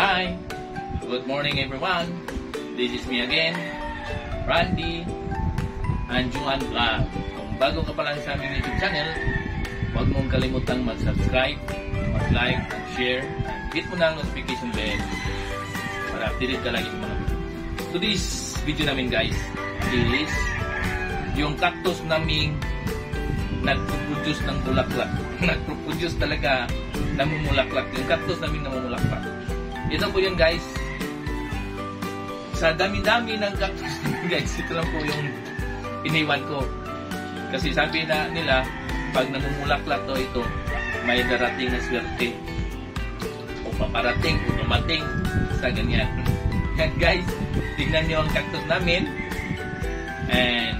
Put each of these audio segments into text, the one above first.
Hi! Good morning everyone! This is me again, Randy Anjuan Vlog. Kung bago ka pa lang sa aming YouTube channel, huwag mong kalimutang mag-subscribe, mag-like, mag-share, and hit mo na ang notification bell para updated ka lagi sa mga video. Today's video namin guys is yung cactus namin nagpo-produce ng bulaklak. nagpo-produce talaga namumulaklak. Yung cactus namin namumulaklak. Ito po yun guys. Sa dami-dami ng cactus guys, ito lang po yung iniwan ko. Kasi sabi na nila, pag namumulaklak to ito, may darating na swerte. O paparating, o dumating sa ganyan. Yan guys, tingnan nyo ang cactus namin. And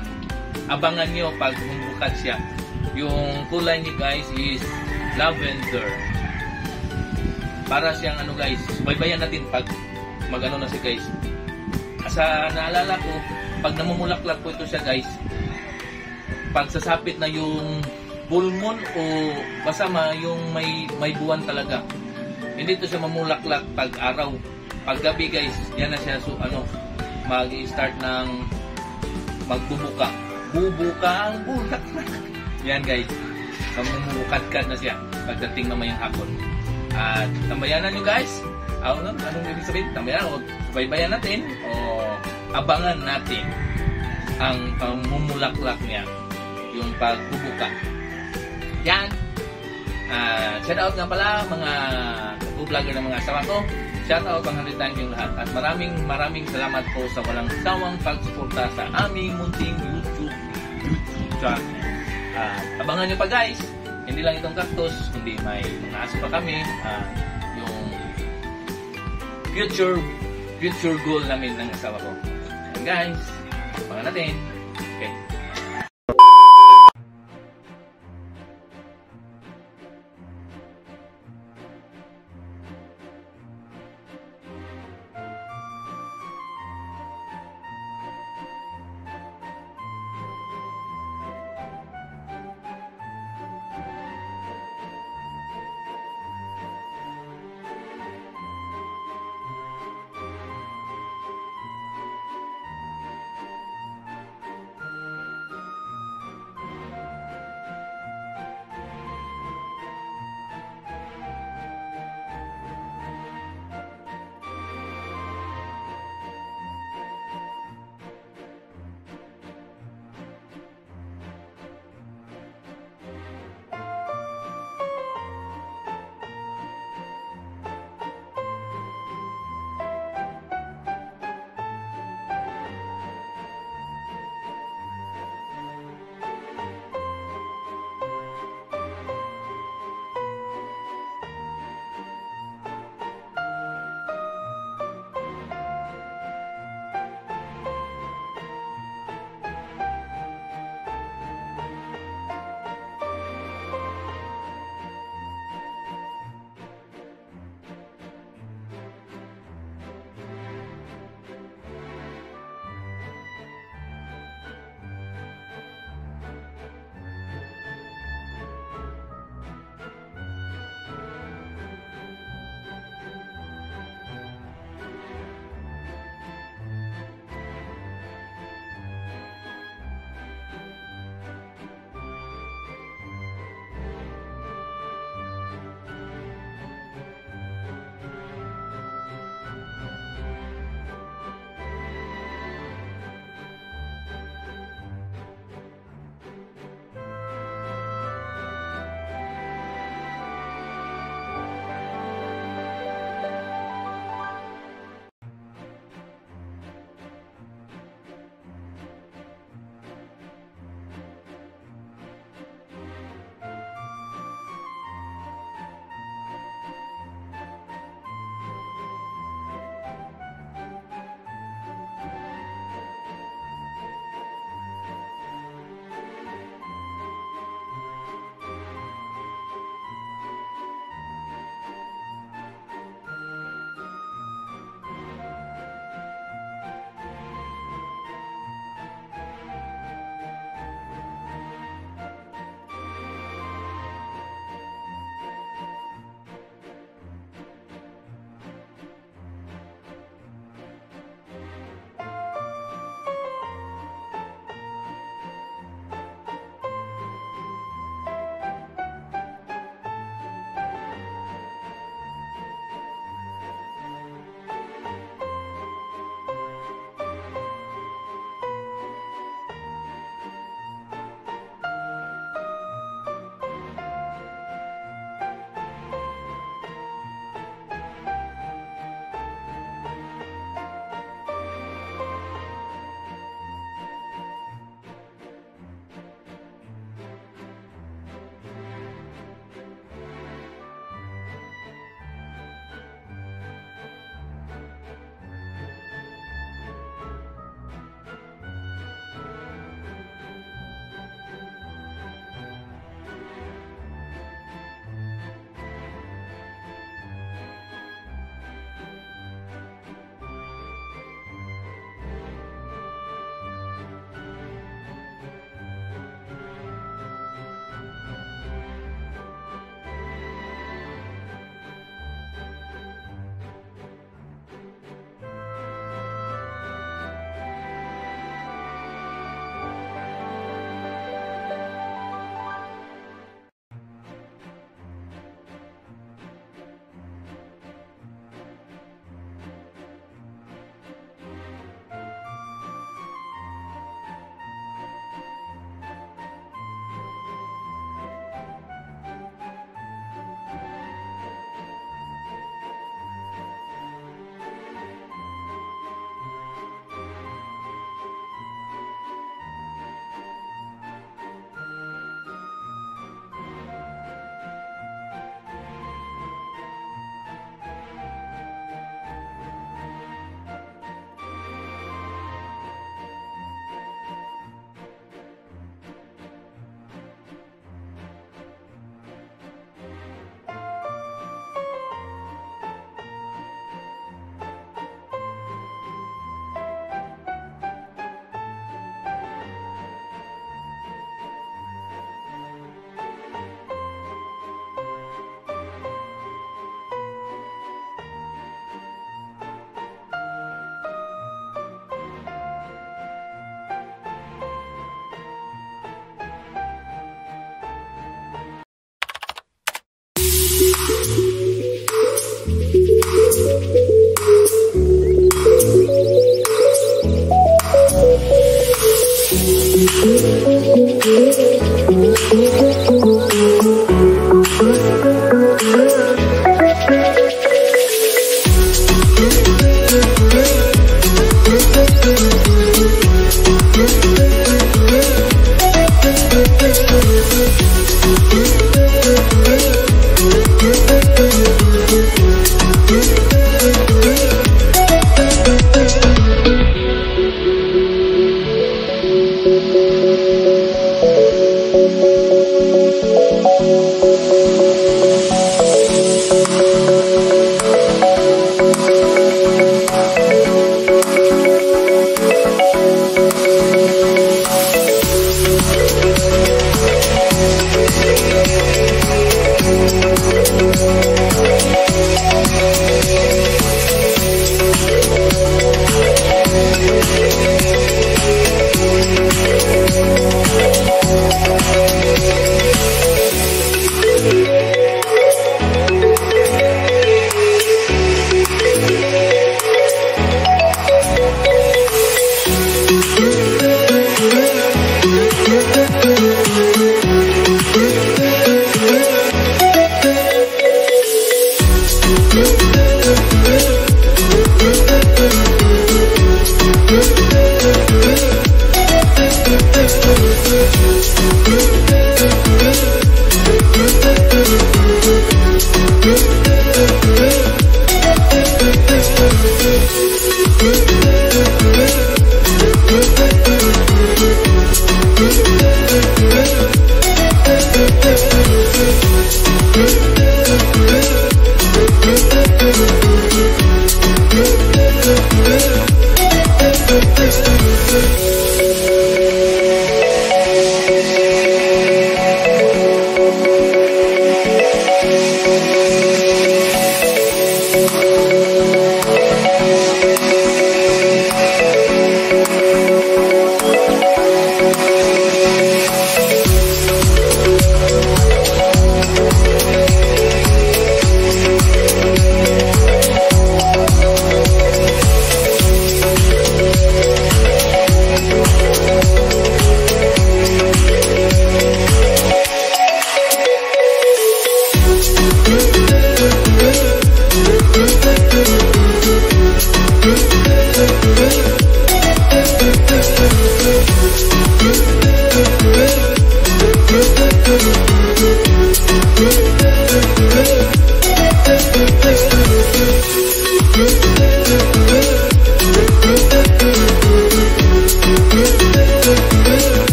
abangan nyo pag bumukad siya. Yung kulay niya guys is lavender. Para siyang ano guys, subaybayan natin pag magano na si guys. Sa naalala ko, pag namumulaklak po ito siya guys, pag sasapit na yung full moon o basta ma, yung may, may buwan talaga. Hindi ito siya mamulaklak pag araw. Pag gabi guys, yan na siya so, ano, mag-start ng magbubuka. Bubuka ang bulaklak. Yan guys. Mamumukadkad na siya pagdating mamayang hapon. At tambayanan nyo guys. Ano, anong ibig sabihin? Tambayanan o baybayan natin o abangan natin ang pamumulaklak niya. Yung pagbubuka. Yan. Uh, shout out nga pala mga vlogger ng mga asawa ko. Shout out ang halitan yung lahat. At maraming maraming salamat po sa walang sawang pagsuporta sa aming munting YouTube YouTube channel. Uh, abangan nyo pa guys. Hindi lang itong cactus, kundi may mga aso pa kami. Uh, yung future future goal namin ng asawa ko. And guys, abangan natin. Okay.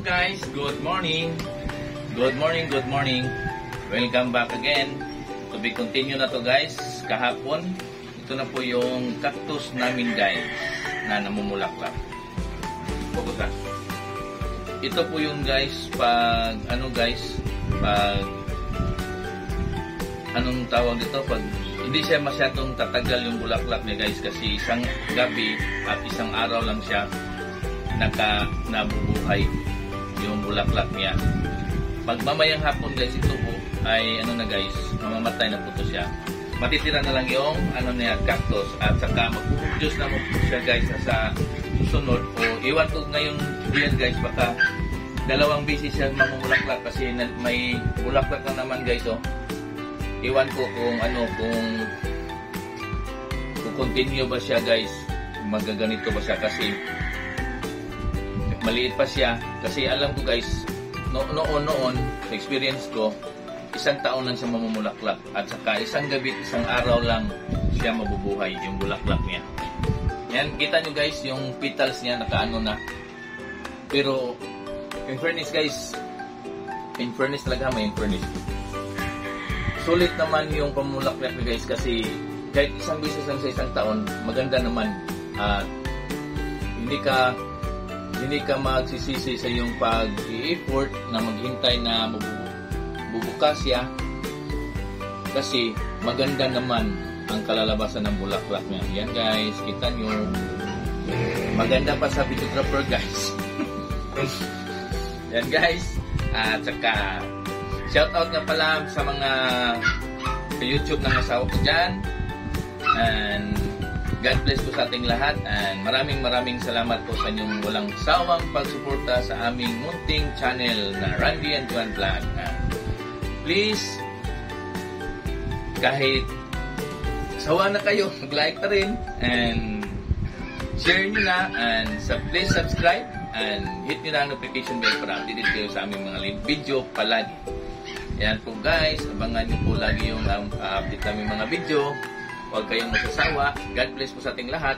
Guys, good morning. Good morning, good morning. Welcome back again. To be continue na to guys. Kahapon, ito na po yung cactus namin guys na namumulaklak. Ka. Ito po yung guys pag ano guys, pag anong tawag dito pag hindi siya masyadong tatagal yung bulaklak niya guys kasi isang gabi at isang araw lang siya naka nabubuhay yung bulaklak niya. Pag mamayang hapon guys, ito po ay ano na guys, mamamatay na po to siya. Matitira na lang yung ano niya, cactus at saka mag-produce na po siya guys sa susunod o iwan ko ngayon diyan guys baka dalawang beses siya mamulaklak kasi may bulaklak na naman guys oh. Iwan ko kung ano kung kung continue ba siya guys magaganito ba siya kasi maliit pa siya. Kasi alam ko guys no noon noon sa experience ko isang taon lang siya mamumulaklak. At saka isang gabi isang araw lang siya mabubuhay yung bulaklak niya. Yan kita nyo guys yung petals niya nakaano na. Pero in fairness guys in fairness talaga may in fairness. Sulit naman yung pamulaklak niya guys kasi kahit isang beses lang sa isang taon maganda naman. At hindi ka hindi ka magsisisi sa iyong pag-effort na maghintay na bubukas siya kasi maganda naman ang kalalabasan ng bulaklak niya. Yan guys, kita nyo. Maganda pa sa videographer guys. Yan guys. At saka, shout out nga pala sa mga sa YouTube ng asawa ko dyan. And God bless po sa ating lahat and maraming maraming salamat po sa inyong walang sawang pagsuporta sa aming munting channel na Randy and Juan Vlog. Please, kahit sawa na kayo, mag-like na rin and share nyo na and sa please subscribe and hit nyo na ang notification bell para updated kayo sa aming mga video palagi. Yan po guys, abangan nyo po lagi yung um, update namin mga video. Huwag kayong masasawa. God bless po sa ating lahat.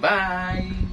Bye!